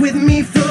with me for